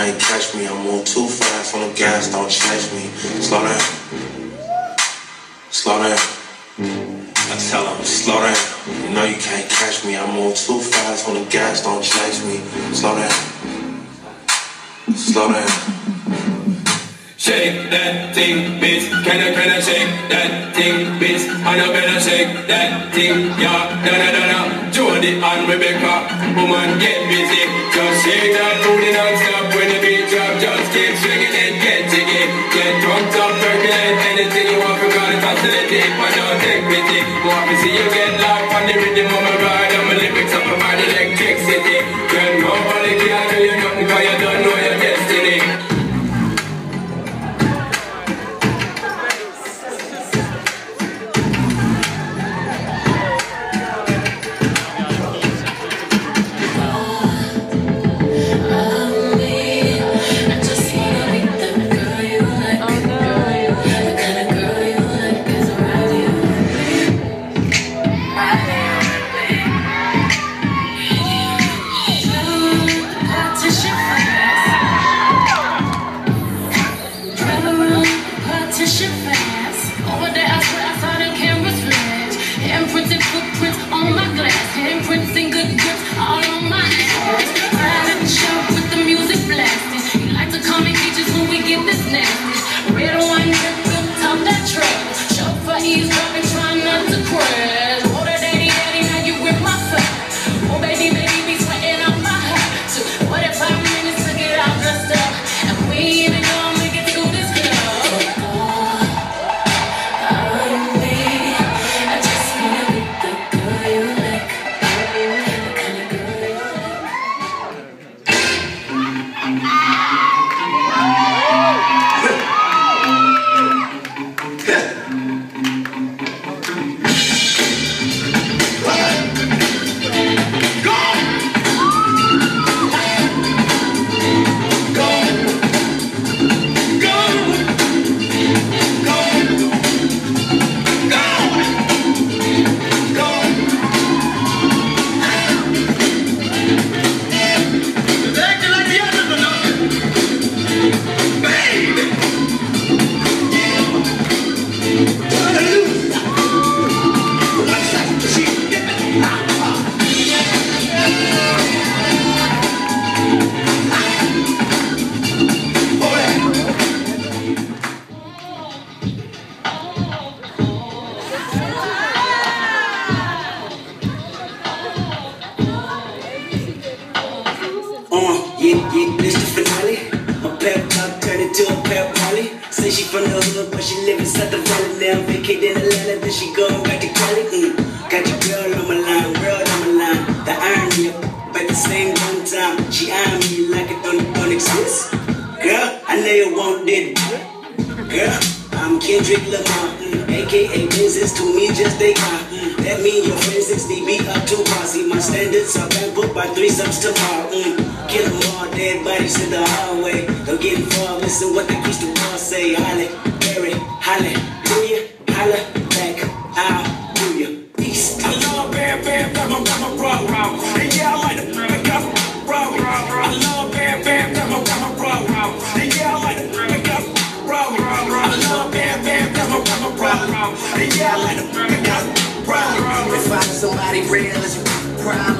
can't catch me. I'm moving too fast on the gas, don't chase me. Slow down. Slow down. I tell them, slow down. No, you can't catch me. I'm moving too fast on the gas, don't chase me. Slow down. Slow down. Shake that thing, bitch. Can I, can I shake that thing, bitch? I know better shake that thing, yeah. Da da da da. Jody and Rebecca, woman, get busy. Just shake that booty non-stop when the beat drop. Just keep shaking it, get jiggy. Get drunk, up, percolate anything you want. Forgot it, oscillate but don't take pity. Want to see you get live on the rhythm of my ride. On my glass, handprints and good grips all on my ass. With the music blasting. To when we get this. Yeah, this the finale. A pep talk turned into a pep. Say she from the hood, but she live inside the valley. Now vacated in Atlanta, then she going back to Cali. Mm. Got your girl on my line, world on my line. The irony at the same one time. She eyeing me like it don't, don't exist. Girl, I know you want it. Girl, I'm Kendrick Lamar, mm, aka business to me just a car. Mm, that mean your friends 60 be up to posse. My standards are back booked by three subs tomorrow. Mm, bodies in the hallway. Don't get involved, listen what the Christian wall say. Holly, Mary, hallelujah, holla back, hallelujah. Peace. I love Bam Bam, got my, my bra round. And yeah, I like the I got my bra round. I love Bam Bam, got my, my bra round. And yeah, I like the I got my bra round. I love Bam Bam, got my, my bra round. And yeah, I like the I got my bra round. If I'm somebody real, it's a problem.